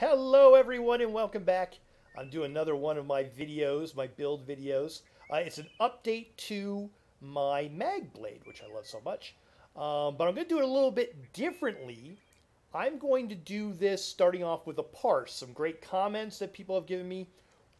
Hello everyone and welcome back. I'm doing another one of my videos, my build videos. Uh, it's an update to my mag blade, which I love so much. Um, but I'm going to do it a little bit differently. I'm going to do this starting off with a parse. Some great comments that people have given me.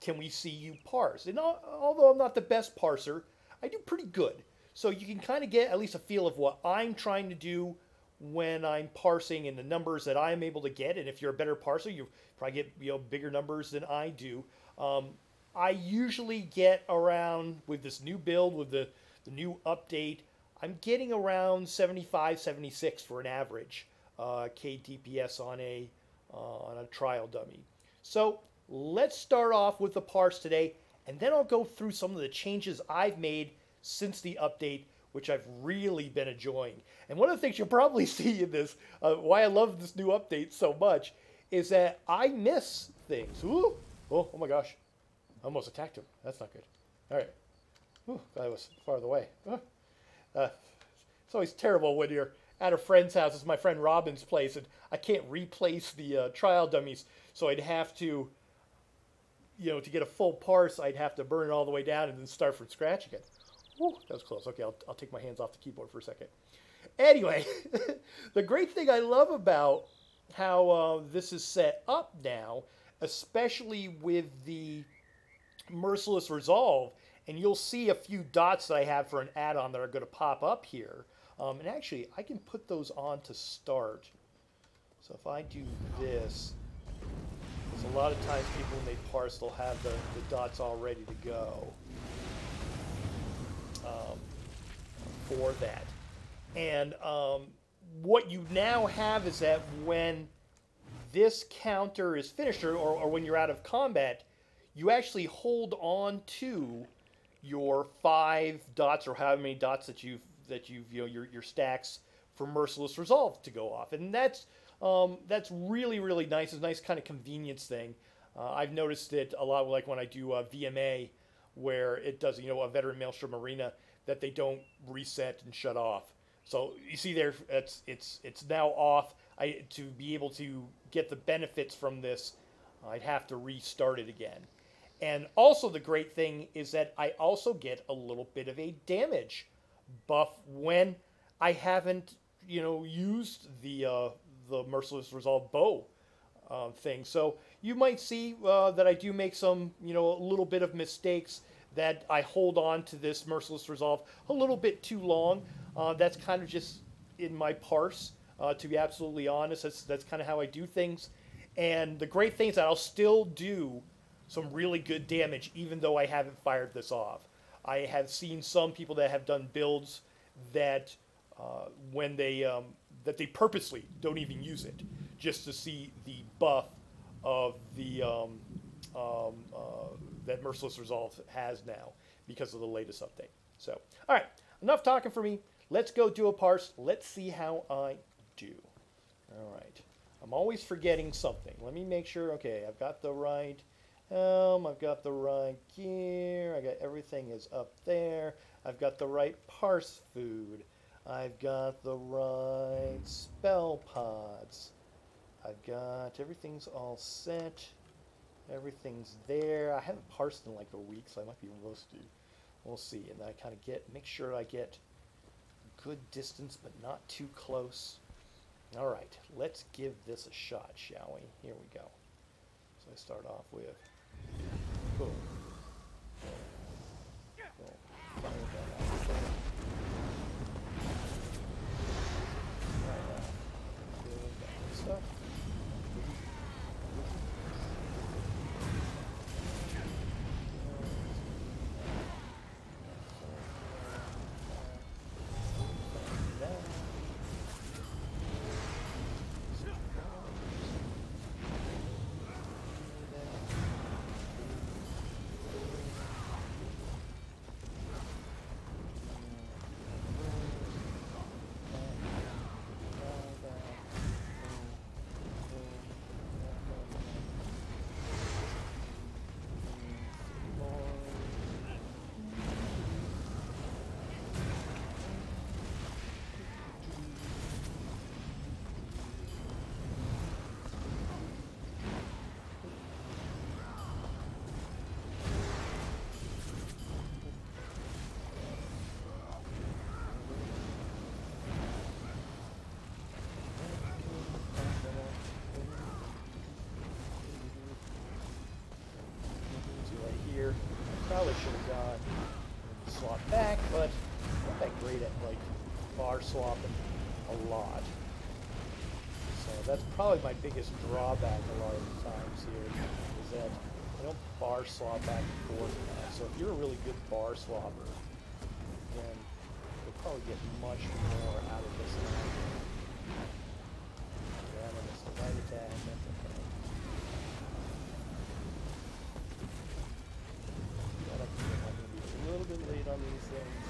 Can we see you parse? And although I'm not the best parser, I do pretty good. So you can kind of get at least a feel of what I'm trying to do when I'm parsing and the numbers that I'm able to get. And if you're a better parser, you probably get you know bigger numbers than I do. Um, I usually get around with this new build with the, the new update. I'm getting around 75, 76 for an average uh, KDPS on a uh, on a trial dummy. So let's start off with the parse today, and then I'll go through some of the changes I've made since the update which I've really been enjoying. And one of the things you'll probably see in this, uh, why I love this new update so much, is that I miss things. Ooh, oh, oh my gosh, I almost attacked him. That's not good. All right, Ooh, that was farther away. Uh, it's always terrible when you're at a friend's house. It's my friend Robin's place, and I can't replace the uh, trial dummies, so I'd have to, you know, to get a full parse, I'd have to burn it all the way down and then start from scratch again. Whew, that was close. Okay, I'll, I'll take my hands off the keyboard for a second. Anyway, the great thing I love about how uh, this is set up now, especially with the Merciless Resolve, and you'll see a few dots that I have for an add-on that are going to pop up here. Um, and actually, I can put those on to start. So if I do this, a lot of times people when they parse, they'll have the, the dots all ready to go um, for that. And um, what you now have is that when this counter is finished, or, or when you're out of combat, you actually hold on to your five dots or however many dots that you've that you've you know your your stacks for merciless resolve to go off, and that's um, that's really really nice. It's a nice kind of convenience thing. Uh, I've noticed it a lot, like when I do uh, VMA where it does, you know, a veteran Maelstrom arena that they don't reset and shut off. So you see there, it's it's it's now off. I to be able to get the benefits from this, I'd have to restart it again. And also the great thing is that I also get a little bit of a damage buff when I haven't, you know, used the uh, the merciless resolve bow uh, thing. So you might see uh, that I do make some, you know, a little bit of mistakes that I hold on to this Merciless Resolve a little bit too long. Uh, that's kind of just in my parse, uh, to be absolutely honest. That's, that's kind of how I do things. And the great thing is that I'll still do some really good damage even though I haven't fired this off. I have seen some people that have done builds that uh, when they um, that they purposely don't even use it just to see the buff of the um, um, uh, that Merciless Resolve has now because of the latest update. So, all right, enough talking for me. Let's go do a parse. Let's see how I do. All right. I'm always forgetting something. Let me make sure. Okay, I've got the right helm. I've got the right gear. I got everything is up there. I've got the right parse food. I've got the right spell pods. I've got everything's all set. Everything's there. I haven't parsed in like a week, so I might be rusty. We'll see. And I kind of get, make sure I get good distance, but not too close. All right, let's give this a shot, shall we? Here we go. So I start off with boom. probably should have gone and back, but I'm not that great at like bar swapping a lot. So that's probably my biggest drawback a lot of the times here is that I don't bar swap back and forth enough. So if you're a really good bar swapper, then you'll probably get much more out of this. Yeah, I'm gonna attack. On these things.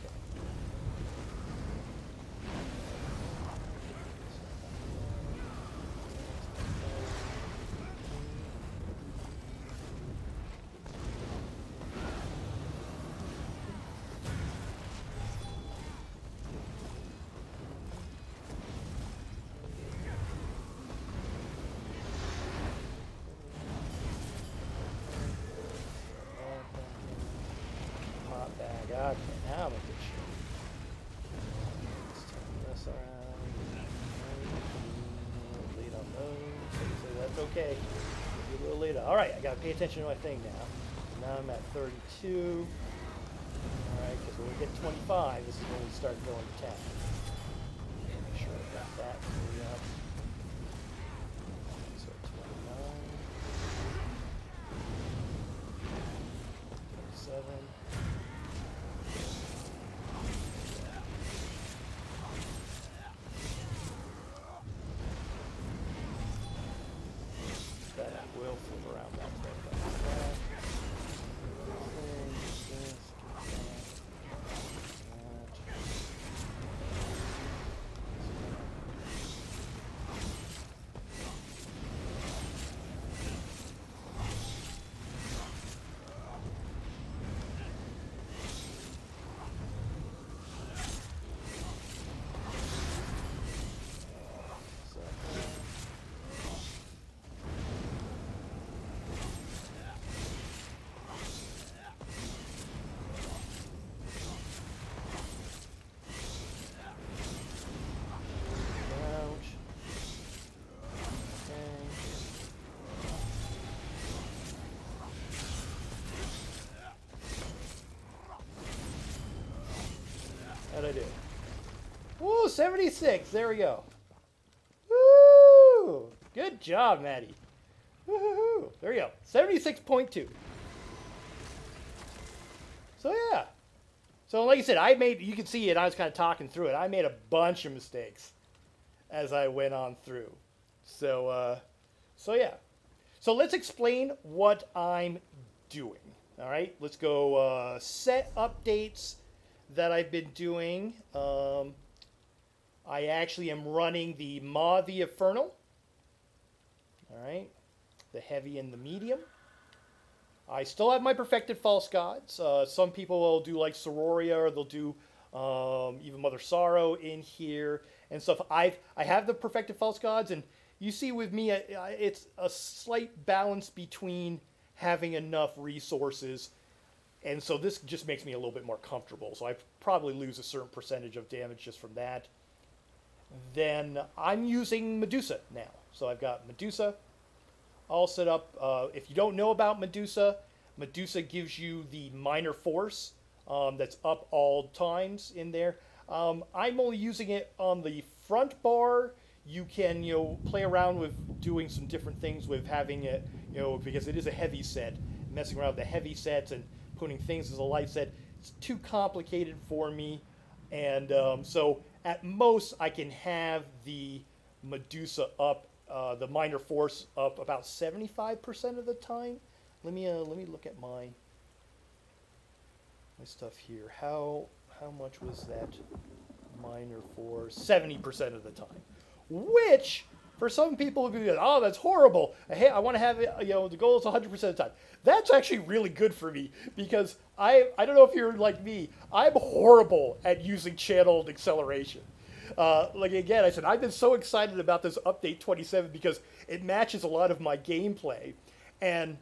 okay. Be a little later. All right, I gotta pay attention to my thing now. Now I'm at 32. All right, because when we get 25, this is when we start going to town. Make sure I got that How'd I do? Woo, 76. There we go. Woo! Good job, Maddie. There we go. 76.2. So, yeah. So, like I said, I made, you can see it, I was kind of talking through it. I made a bunch of mistakes as I went on through. So, uh, so yeah. So let's explain what I'm doing. All right, let's go uh, set updates that I've been doing. Um, I actually am running the Ma the Infernal. All right, the heavy and the medium. I still have my perfected false gods. Uh, some people will do like Siroria, or they'll do um, even Mother Sorrow in here and stuff. I've I have the perfected false gods, and you see with me, I- I- it's a slight balance between having enough resources, and so this just makes me a little bit more comfortable. So I probably lose a certain percentage of damage just from that. Then I'm using Medusa now. So I've got Medusa all set up. Uh, if you don't know about Medusa, Medusa gives you the minor force um, that's up all times in there. Um, I'm only using it on the front bar. You can you know play around with doing some different things with having it you know because it is a heavy set. Messing around with the heavy sets and things as a light set, it's too complicated for me. And um, so at most, I can have the Medusa up, uh, the minor force up about 75% of the time. let me uh, let me look at my my stuff here. How how much was that minor for? Seventy percent of the time, which for some people would be like, oh, that's horrible. Hey, I want to have it. You know, the goal is one hundred percent of the time. That's actually really good for me because I I don't know if you're like me. I'm horrible at using channeled acceleration. Uh, like again, I said I've been so excited about this update 27 because it matches a lot of my gameplay, and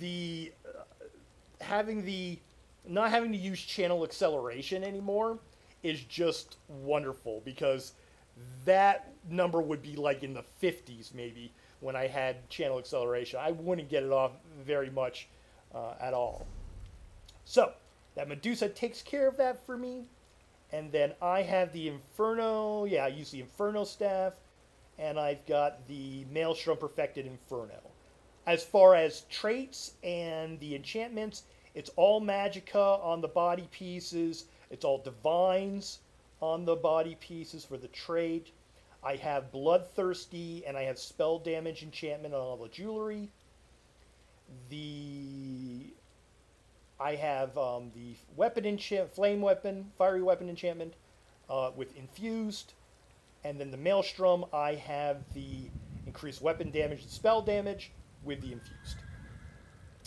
the uh, having the not having to use channel acceleration anymore is just wonderful because that number would be like in the 50s maybe when I had channel acceleration. I wouldn't get it off very much uh, at all. So that Medusa takes care of that for me. And then I have the Inferno. Yeah, I use the Inferno staff. And I've got the Maelstrom Perfected Inferno. As far as traits and the enchantments, it's all magica on the body pieces. It's all Divines on the body pieces for the trade. I have Bloodthirsty and I have Spell Damage Enchantment on all the jewelry. The I have um, the weapon enchant, flame weapon, fiery weapon enchantment uh, with infused, and then the maelstrom. I have the increased weapon damage and spell damage with the infused.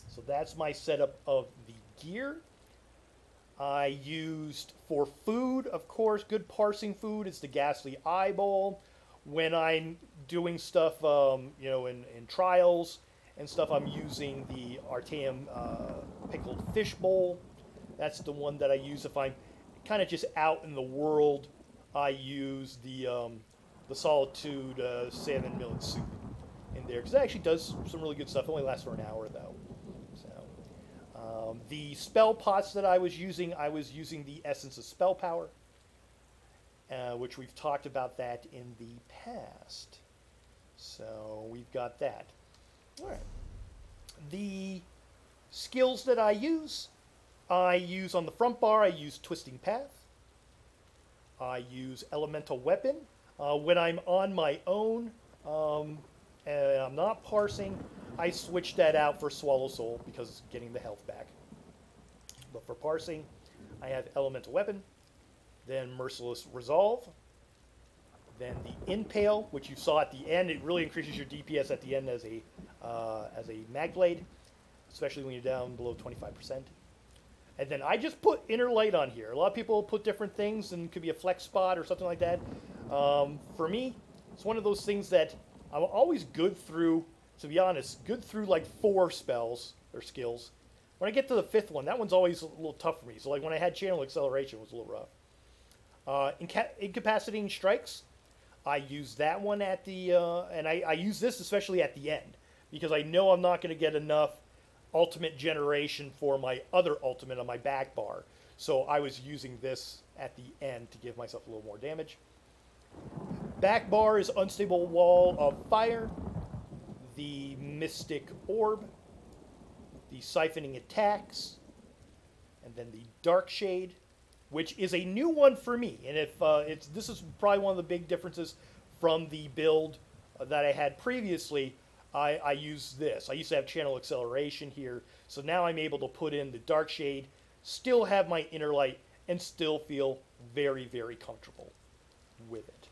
So that's my setup of the gear. I used for food, of course, good parsing food. It's the ghastly eyeball. When I'm doing stuff, um, you know, in, in trials, and stuff, I'm using the Artaeum uh, pickled fish bowl. That's the one that I use if I'm kind of just out in the world. I use the um, the Solitude uh, salmon millet soup in there because it actually does some really good stuff. It only lasts for an hour though. Um, the spell pots that I was using, I was using the Essence of Spell Power, uh, which we've talked about that in the past. So we've got that. All right. The skills that I use, I use on the front bar, I use Twisting Path. I use Elemental Weapon. Uh, when I'm on my own um, and I'm not parsing, I switch that out for Swallow Soul because it's getting the health back. But for parsing, I have Elemental Weapon, then Merciless Resolve, then the Impale, which you saw at the end. It really increases your DPS at the end as a uh, as a mag blade, especially when you're down below 25%. And then I just put inner light on here. A lot of people put different things and could be a flex spot or something like that. Um, for me, it's one of those things that I'm always good through, to be honest, good through like four spells or skills. When I get to the fifth one, that one's always a little tough for me. So like when I had channel acceleration, it was a little rough. Uh, inca- incapacitating strikes, I use that one at the, uh, and I, I use this especially at the end because I know I'm not going to get enough ultimate generation for my other ultimate on my back bar. So I was using this at the end to give myself a little more damage. Back bar is Unstable Wall of Fire, the Mystic Orb, the Siphoning Attacks, and then the Dark Shade, which is a new one for me. And if uh, it's this is probably one of the big differences from the build that I had previously I, I use this. I used to have channel acceleration here, so now I'm able to put in the dark shade, still have my inner light, and still feel very, very comfortable with it.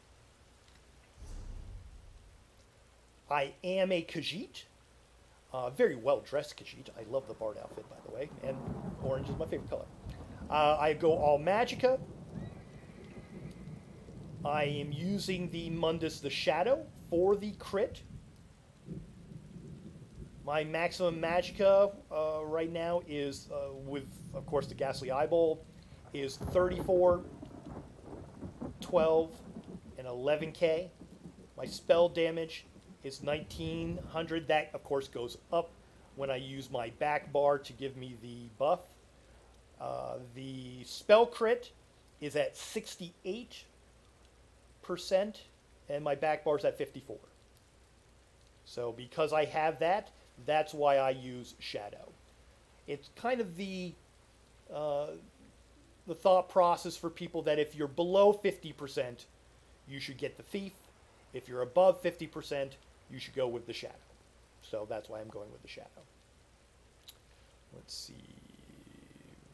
I am a Khajiit, uh, very well dressed Khajiit. I love the Bard outfit, by the way, and orange is my favorite color. Uh, I go all Magicka. I am using the Mundus the Shadow for the crit. My maximum Magicka uh, right now is, uh, with, of course, the Ghastly Eyeball, is 34, 12, and 11k. My spell damage is 1900. That, of course, goes up when I use my back bar to give me the buff. Uh, the spell crit is at 68%, and my back bar is at 54. So because I have that, that's why I use shadow. It's kind of the uh, the thought process for people that if you're below 50%, you should get the thief. If you're above 50%, you should go with the shadow. So that's why I'm going with the shadow. let's see,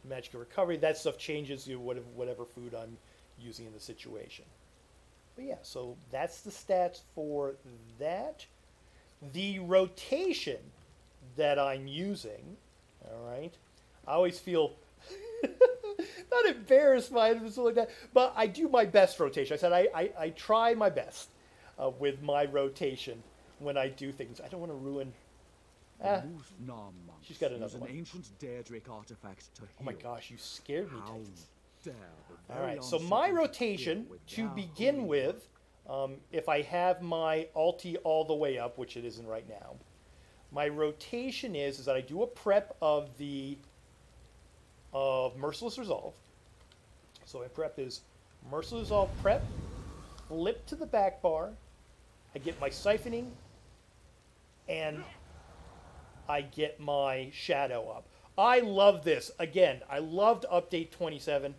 magic recovery. That stuff changes you whatever whatever food I'm using in the situation. But yeah, so that's the stats for that. The rotation that I'm using, all right. I always feel not embarrassed by it or something like that, but I do my best rotation. I said I, I, I try my best uh, with my rotation when I do things. I don't want to ruin. Ah, she's got another use one. an ancient Daedric artifact to heal. Oh my gosh, you scared me, How Titans. dare the All very right, so my rotation to begin holy with, um, if I have my alti all the way up, which it isn't right now, my rotation is is that I do a prep of the of Merciless Resolve. So my prep is Merciless Resolve prep, flip to the back bar, I get my siphoning, and I get my shadow up. I love this. Again, I loved update 27.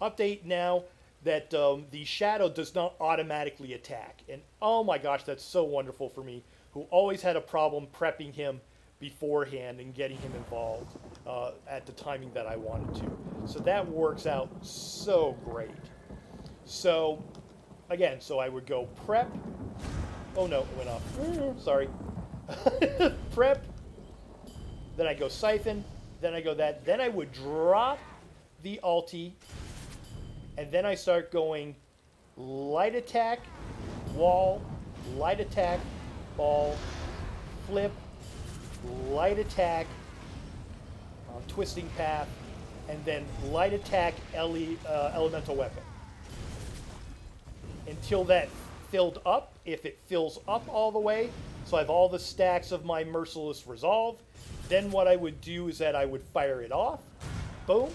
Update now that um, the shadow does not automatically attack. And oh my gosh, that's so wonderful for me, who always had a problem prepping him beforehand and getting him involved uh, at the timing that I wanted to. So that works out so great. So, again, so I would go prep. Oh no, it went off. Sorry. prep. Then I go siphon. Then I go that. Then I would drop the ulti. And then I start going light attack, wall, light attack, ball, flip, light attack, uh, twisting path, and then light attack ele- uh, elemental weapon. Until that filled up. If it fills up all the way, so I have all the stacks of my Merciless Resolve, then what I would do is that I would fire it off. Boom.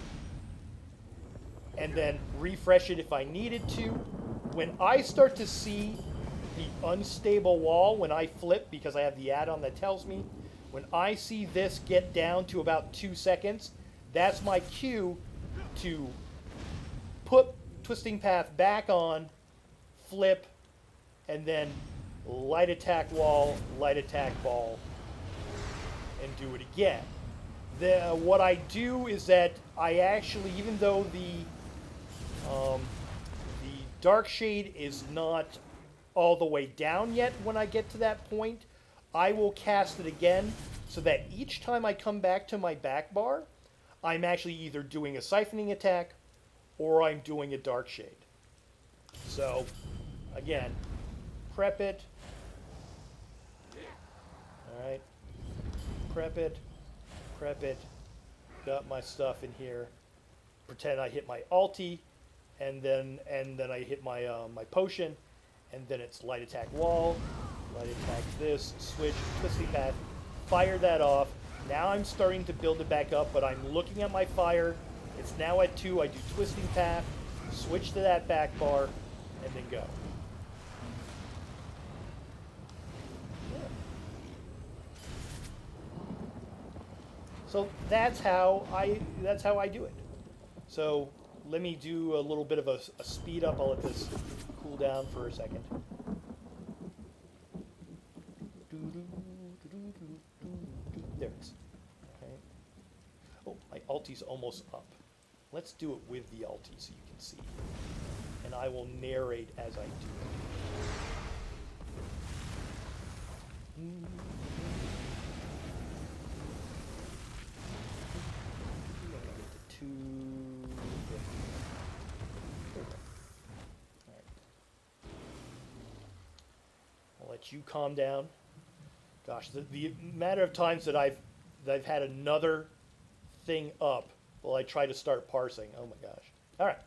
And then refresh it if I needed to. When I start to see the unstable wall, when I flip, because I have the add-on that tells me, when I see this get down to about two seconds, that's my cue to put Twisting Path back on, flip, and then light attack wall, light attack ball, and do it again. The, what I do is that I actually, even though the um, the dark shade is not all the way down yet when I get to that point, I will cast it again so that each time I come back to my back bar, I'm actually either doing a siphoning attack or I'm doing a dark shade. So, again, prep it. Alright. Prep it. Prep it. Got my stuff in here. Pretend I hit my ulti, and then and then I hit my uh, my potion, and then it's light attack wall, light attack this, switch, twisting path, fire that off. Now I'm starting to build it back up, but I'm looking at my fire. It's now at two. I do twisting path, switch to that back bar, and then go. So that's how I that's how I do it. So let me do a little bit of a, a speed up. I'll let this cool down for a second. There it is. Okay. Oh, my ulti's almost up. Let's do it with the ulti so you can see. And I will narrate as I do it. You calm down. Gosh, the, the matter of times that I've that I've had another thing up while I try to start parsing. Oh my gosh. All right.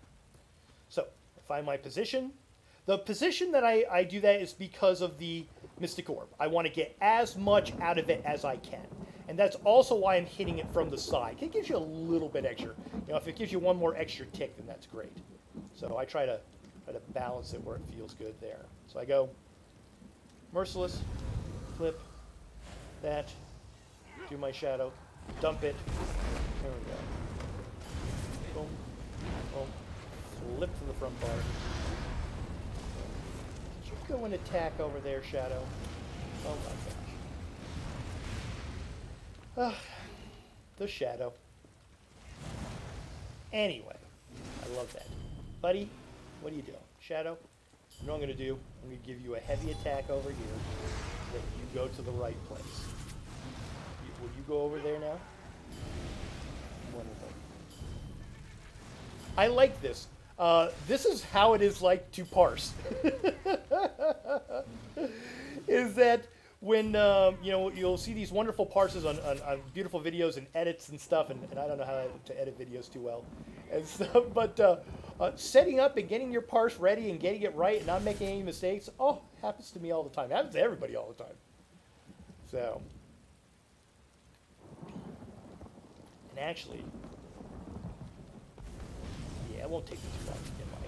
So find my position. The position that I, I do that is because of the Mystic Orb. I want to get as much out of it as I can. And that's also why I'm hitting it from the side. It gives you a little bit extra. You know, if it gives you one more extra tick, then that's great. So I try to try to balance it where it feels good there. So I go merciless, flip, that, do my shadow, dump it. There we go. Boom, boom, flip to the front bar. Did you go and attack over there, Shadow? Oh my gosh. Ah, the shadow. Anyway, I love that. Buddy, what are you doing? Shadow, you know what I'm going to do? I'm going to give you a heavy attack over here. That you go to the right place. You, will you go over there now? Wonderful. I like this. Uh, this is how it is like to parse. is that when um, you know you'll see these wonderful parses on, on, on, beautiful videos and edits and stuff, and, and I don't know how to edit videos too well and stuff, but uh, uh, setting up and getting your parse ready and getting it right and not making any mistakes, oh, happens to me all the time. Happens to everybody all the time. So, and actually, yeah, it won't take me too long to get my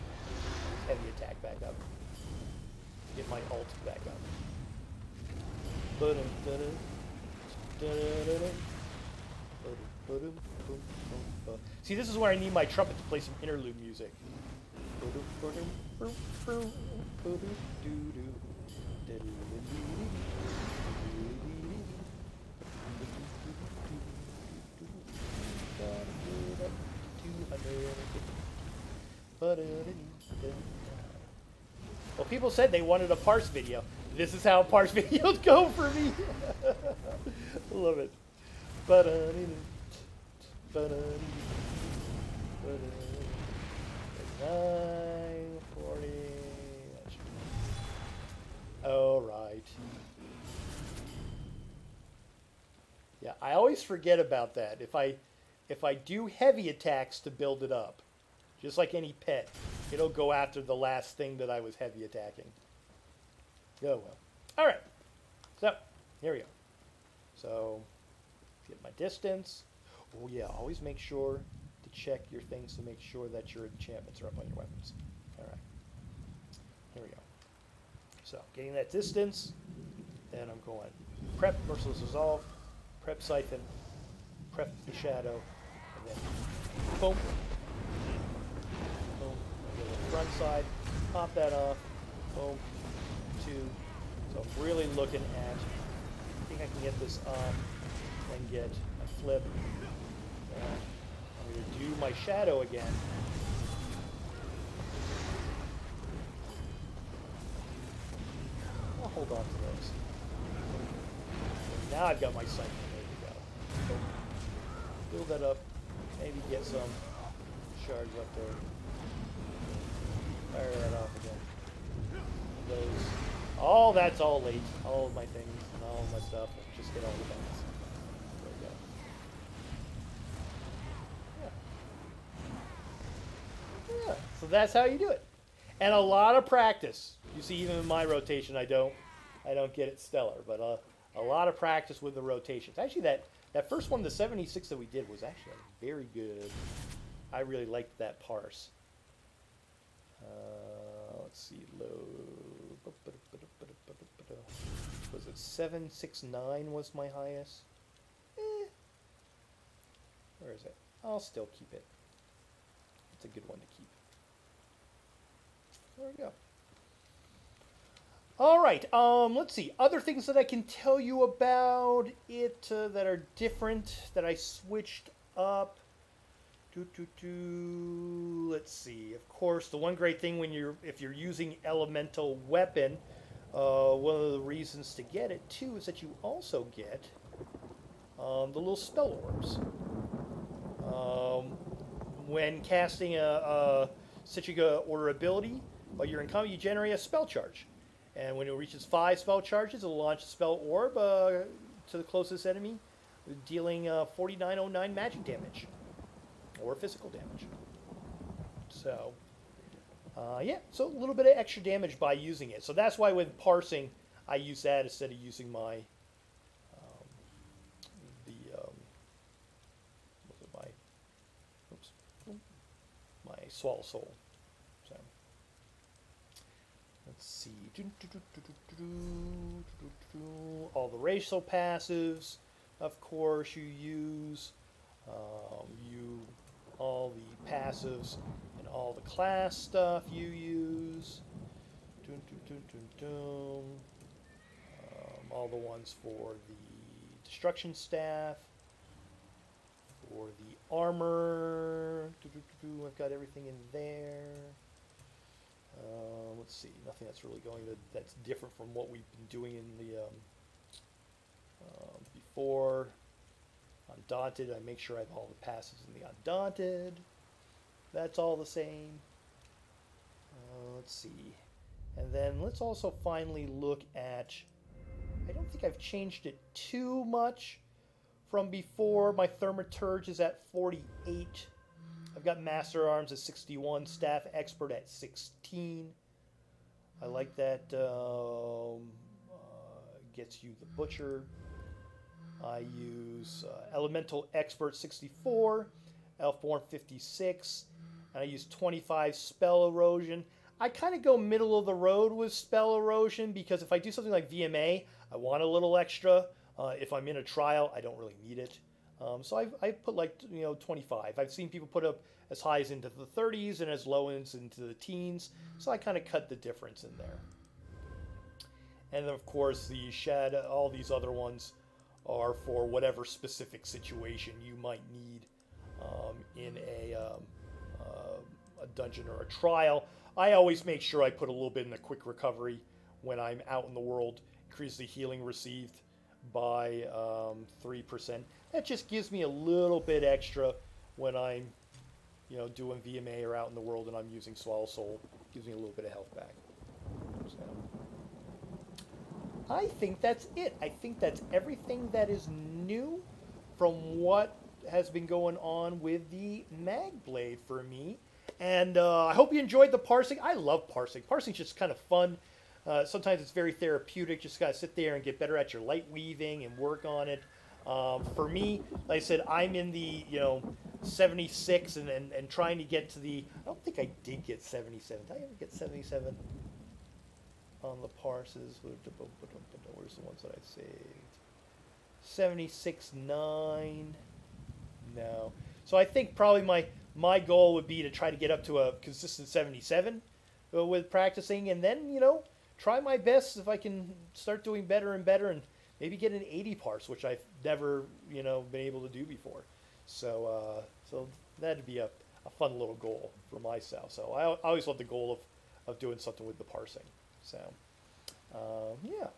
heavy attack back up. Get my ult back up. See, this is where I need my trumpet to play some interlude music. Well, people said they wanted a parse video. This is how parse videos go for me. I love it. Nine forty. All right. Yeah, I always forget about that. If I if I do heavy attacks to build it up, just like any pet, it'll go after the last thing that I was heavy attacking. Oh well. All right. So here we go. So get my distance. Oh yeah, always make sure to check your things to make sure that your enchantments are up on your weapons. All right. Here we go. So getting that distance, then I'm going prep merciless resolve, prep siphon, prep the shadow, and then boom, boom. front side, pop that off, boom, two. So I'm really looking at. I think I can get this on and get a flip. To do my shadow again. I'll hold on to those. now I've got my sight ready to go. Build that up. Maybe get some shards up there. Fire that off again. Those. All that's all late. All of my things and all of my stuff. Just get all the things. So that's how you do it. And a lot of practice. You see, even in my rotation, I don't, I don't get it stellar, but uh, a lot of practice with the rotations. Actually, that that first one, the 76 that we did, was actually very good. I really liked that parse. Uh, let's see, load. Was it 769 was my highest? Eh. Where is it? I'll still keep it. It's a good one to keep. There we go. All right. Um, let's see. Other things that I can tell you about it uh, that are different that I switched up. Do, do, do. Let's see. Of course, the one great thing when you're if you're using elemental weapon, uh, one of the reasons to get it too is that you also get um, the little spell orbs. Um, when casting a, a order ability, while you're in combat, you generate a spell charge. And when it reaches five spell charges, it'll launch a spell orb uh, to the closest enemy, dealing uh, 4909 magic damage or physical damage. So, uh, yeah, so a little bit of extra damage by using it. So that's why with parsing, I use that instead of using my um, the um, my my swallow soul. See. All the racial passives, of course, you use. Um, you all the passives and all the class stuff you use. Um, all the ones for the destruction staff, For the armor, I've got everything in there. Uh, let's see, nothing that's really going to, that's different from what we've been doing in the um, um, before. Undaunted, I make sure I have all the passes in the Undaunted. That's all the same. Uh, let's see. And then let's also finally look at. I don't think I've changed it too much from before. My Thaumaturge is at 48. I've got Master Arms at 61, Staff Expert at 16. I like that. Um, uh, gets you the Butcher. I use uh, Elemental Expert 64, Elfborn 56, and I use 25 Spell Erosion. I kind of go middle of the road with Spell Erosion because if I do something like VMA, I want a little extra. Uh, if I'm in a trial, I don't really need it. Um, so I've, i put like, you know, 25. I've seen people put up as high as into the 30s and as low as into the teens. So I kind of cut the difference in there. And then, of course, the shed, all these other ones are for whatever specific situation you might need um, in a, um, uh, a dungeon or a trial. I always make sure I put a little bit in a quick recovery when I'm out in the world, increase the healing received by um, 3%. That just gives me a little bit extra when I'm, you know, doing VMA or out in the world and I'm using Swallow Soul. Gives me a little bit of health back. So, I think that's it. I think that's everything that is new from what has been going on with the Mag Blade for me. And uh, I hope you enjoyed the parsing. I love parsing. Parsing's just kind of fun. Uh, sometimes it's very therapeutic. Just gotta sit there and get better at your light weaving and work on it. Um, for me, like I said, I'm in the you know 76 and, and, and trying to get to the. I don't think I did get 77. Did I ever get 77 on the parses? Where's the ones that I saved? 76 9. No. So I think probably my my goal would be to try to get up to a consistent 77 uh, with practicing, and then you know try my best if I can start doing better and better, and maybe get an 80 parse, which I've never you know been able to do before. So uh, so that'd be a, a fun little goal for myself. So I, I always love the goal of of doing something with the parsing. So uh, yeah.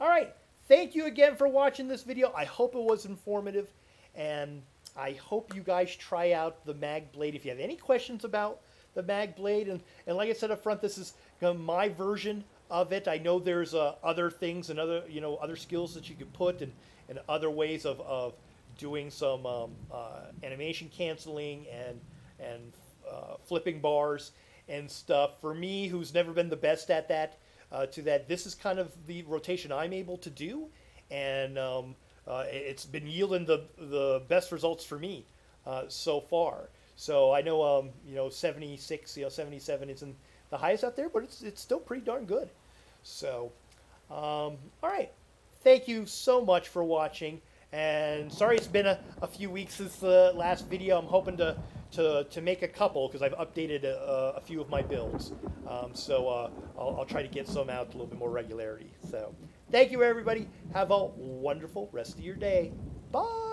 All right. Thank you again for watching this video. I hope it was informative, and I hope you guys try out the Mag Blade. If you have any questions about the Mag Blade, and, and like I said up front, this is my version of it. I know there's uh, other things and other you know other skills that you could put and, and other ways of, of doing some um, uh, animation canceling and and uh, flipping bars and stuff. For me, who's never been the best at that, uh, to that this is kind of the rotation I'm able to do, and um, uh, it's been yielding the the best results for me uh, so far. So I know um, you know 76, you know 77 isn't the highest out there, but it's it's still pretty darn good. So, um, all right, thank you so much for watching. And sorry it's been a, a few weeks since the last video. I'm hoping to to, to make a couple because I've updated a, a, few of my builds. Um, so uh, I'll, I'll try to get some out a little bit more regularity. So thank you, everybody. Have a wonderful rest of your day. Bye.